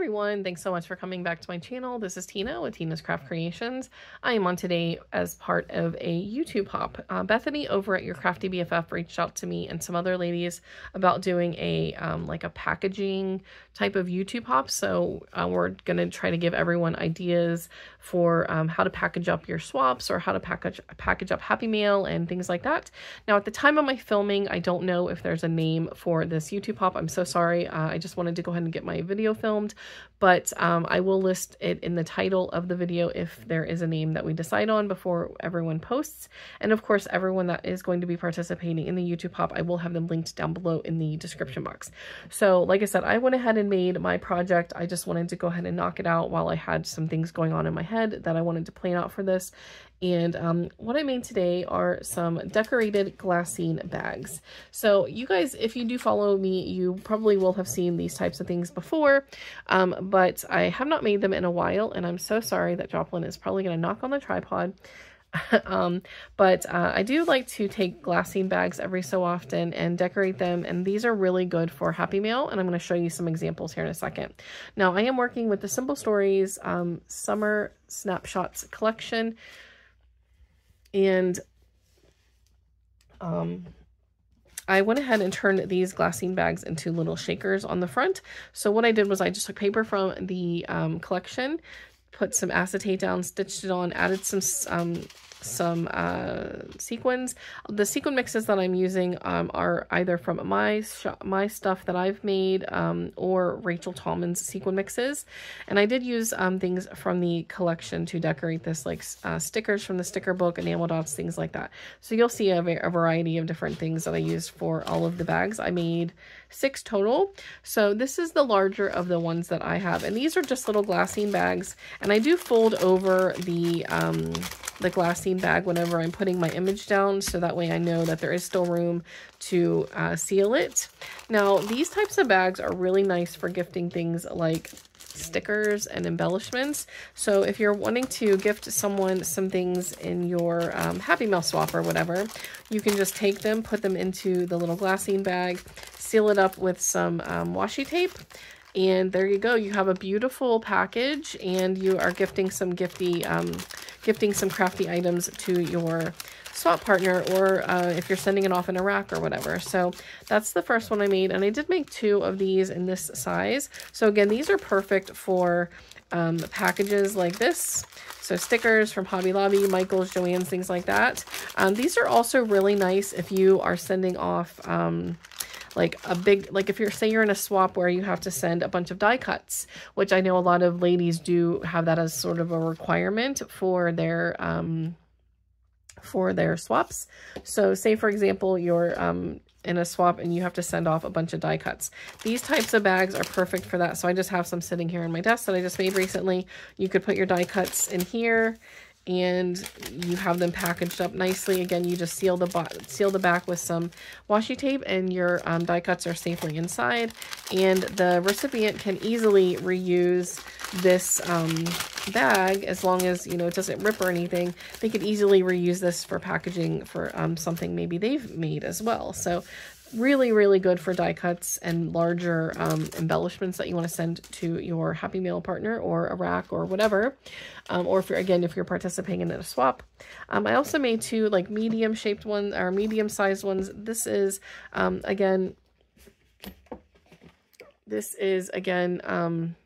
everyone, thanks so much for coming back to my channel. This is Tina with Tina's Craft Creations. I am on today as part of a YouTube hop. Uh, Bethany over at Your Crafty BFF reached out to me and some other ladies about doing a um, like a packaging type of YouTube hop. So uh, we're going to try to give everyone ideas for um, how to package up your swaps or how to package package up Happy Mail and things like that. Now at the time of my filming, I don't know if there's a name for this YouTube hop. I'm so sorry. Uh, I just wanted to go ahead and get my video filmed, but um, I will list it in the title of the video if there is a name that we decide on before everyone posts. And of course, everyone that is going to be participating in the YouTube hop, I will have them linked down below in the description box. So like I said, I went ahead and made my project. I just wanted to go ahead and knock it out while I had some things going on in my head that I wanted to plan out for this. And um, what I made today are some decorated glassine bags. So you guys, if you do follow me, you probably will have seen these types of things before, um, but I have not made them in a while, and I'm so sorry that Joplin is probably going to knock on the tripod. um, but uh, I do like to take glassine bags every so often and decorate them. And these are really good for Happy Mail. And I'm going to show you some examples here in a second. Now, I am working with the Simple Stories um, Summer Snapshots collection. And um, I went ahead and turned these glassine bags into little shakers on the front. So what I did was I just took paper from the um, collection, put some acetate down, stitched it on, added some um, some uh, sequins. The sequin mixes that I'm using um, are either from my my stuff that I've made um, or Rachel Tallman's sequin mixes. And I did use um, things from the collection to decorate this, like uh, stickers from the sticker book, enamel dots, things like that. So you'll see a, a variety of different things that I used for all of the bags. I made six total. So this is the larger of the ones that I have. And these are just little glassine bags. And I do fold over the, um, the glassine bag whenever I'm putting my image down. So that way I know that there is still room to uh, seal it. Now, these types of bags are really nice for gifting things like stickers and embellishments. So if you're wanting to gift someone some things in your um, Happy Mail swap or whatever, you can just take them, put them into the little glassine bag, seal it up with some um, washi tape, and there you go. You have a beautiful package and you are gifting some gifty, um, gifting some crafty items to your swap partner or uh, if you're sending it off in a rack or whatever. So that's the first one I made. And I did make two of these in this size. So again, these are perfect for um, packages like this. So stickers from Hobby Lobby, Michael's, Joann's, things like that. Um, these are also really nice if you are sending off um, like a big, like if you're, say you're in a swap where you have to send a bunch of die cuts, which I know a lot of ladies do have that as sort of a requirement for their, um, for their swaps. So say, for example, you're um, in a swap and you have to send off a bunch of die cuts. These types of bags are perfect for that. So I just have some sitting here on my desk that I just made recently. You could put your die cuts in here and you have them packaged up nicely. Again, you just seal the seal the back with some washi tape and your um, die cuts are safely inside. And the recipient can easily reuse this um, bag as long as, you know, it doesn't rip or anything. They could easily reuse this for packaging for um, something maybe they've made as well. So really, really good for die cuts and larger um, embellishments that you want to send to your Happy Mail partner or a rack or whatever. Um, or if you're, again, if you're participating in a swap. Um, I also made two like medium shaped ones or medium sized ones. This is, um, again, this is, again, um,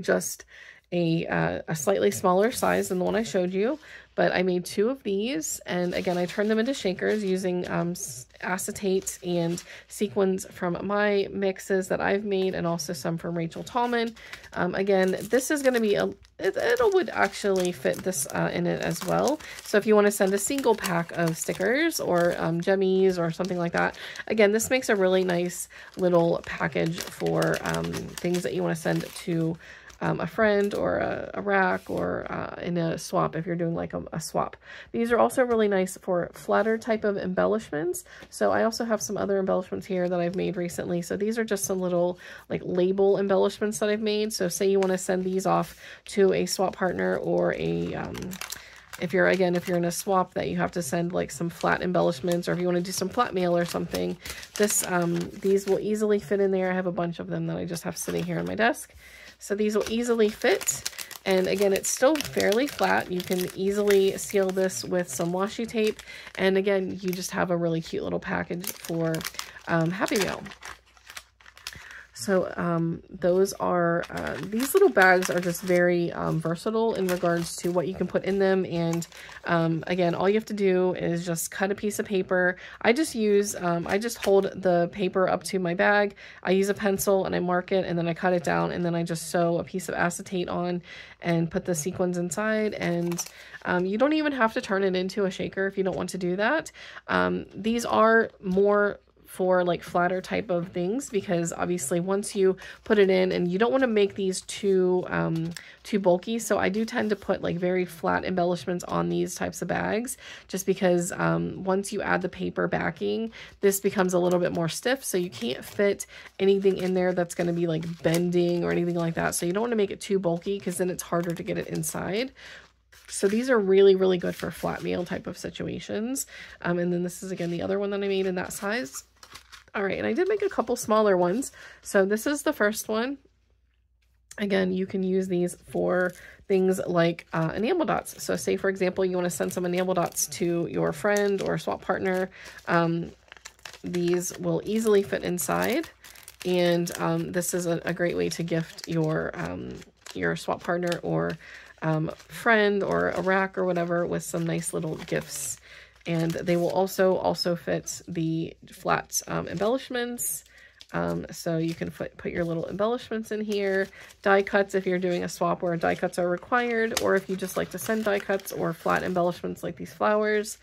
just a, uh, a slightly smaller size than the one I showed you, but I made two of these, and again, I turned them into shakers using um, acetate and sequins from my mixes that I've made, and also some from Rachel Tallman. Um, again, this is going to be, a it, it would actually fit this uh, in it as well. So if you want to send a single pack of stickers or um, jemmies or something like that, again, this makes a really nice little package for um, things that you want to send to um, a friend or a, a rack or uh, in a swap if you're doing like a, a, swap. These are also really nice for flatter type of embellishments. So I also have some other embellishments here that I've made recently. So these are just some little like label embellishments that I've made. So say you want to send these off to a swap partner or a um, if you're, again, if you're in a swap that you have to send like some flat embellishments or if you want to do some flat mail or something, this, um, these will easily fit in there. I have a bunch of them that I just have sitting here on my desk. So these will easily fit. And again, it's still fairly flat. You can easily seal this with some washi tape. And again, you just have a really cute little package for um, Happy Mail. So um, those are, uh, these little bags are just very um, versatile in regards to what you can put in them. And um, again, all you have to do is just cut a piece of paper. I just use, um, I just hold the paper up to my bag. I use a pencil and I mark it and then I cut it down and then I just sew a piece of acetate on and put the sequins inside. And um, you don't even have to turn it into a shaker if you don't want to do that. Um, these are more for like flatter type of things because obviously once you put it in and you don't want to make these too um, too bulky so I do tend to put like very flat embellishments on these types of bags just because um, once you add the paper backing this becomes a little bit more stiff so you can't fit anything in there that's going to be like bending or anything like that so you don't want to make it too bulky because then it's harder to get it inside so these are really, really good for flat mail type of situations. Um, and then this is, again, the other one that I made in that size. All right, and I did make a couple smaller ones. So this is the first one. Again, you can use these for things like uh, enamel dots. So say, for example, you want to send some enamel dots to your friend or swap partner. Um, these will easily fit inside. And um, this is a, a, great way to gift your, um, your swap partner or um, friend or a rack or whatever with some nice little gifts and they will also also fit the flat um, embellishments. Um, so you can put, put your little embellishments in here, die cuts if you're doing a swap where die cuts are required, or if you just like to send die cuts or flat embellishments like these flowers.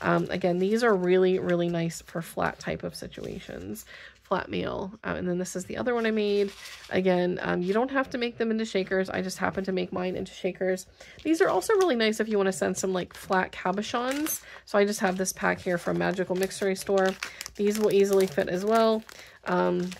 Um, again, these are really, really nice for flat type of situations flat meal. Um, and then this is the other one I made. Again, um, you don't have to make them into shakers. I just happen to make mine into shakers. These are also really nice if you want to send some like flat cabochons. So I just have this pack here from Magical Mixery Store. These will easily fit as well. Um,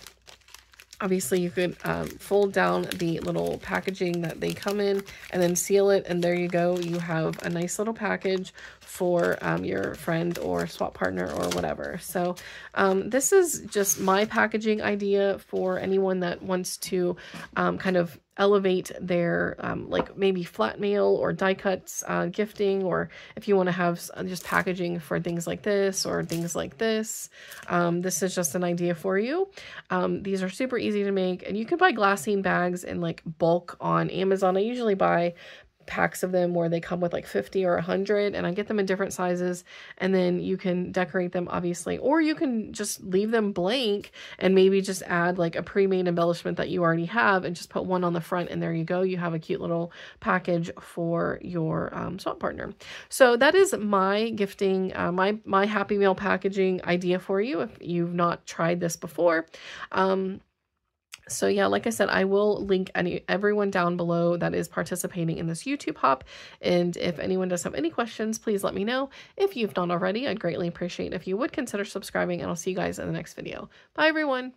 obviously you could um, fold down the little packaging that they come in and then seal it and there you go. You have a nice little package for um, your friend or swap partner or whatever. So um, this is just my packaging idea for anyone that wants to um, kind of elevate their um, like maybe flat mail or die cuts uh, gifting or if you want to have just packaging for things like this or things like this um, this is just an idea for you. Um, these are super easy to make and you can buy glassine bags in like bulk on Amazon. I usually buy packs of them where they come with like 50 or 100 and I get them in different sizes and then you can decorate them obviously or you can just leave them blank and maybe just add like a pre-made embellishment that you already have and just put one on the front and there you go you have a cute little package for your um, swap partner. So that is my gifting uh, my my happy meal packaging idea for you if you've not tried this before. Um, so yeah, like I said, I will link any everyone down below that is participating in this YouTube hop. And if anyone does have any questions, please let me know. If you've not already, I'd greatly appreciate if you would consider subscribing and I'll see you guys in the next video. Bye everyone.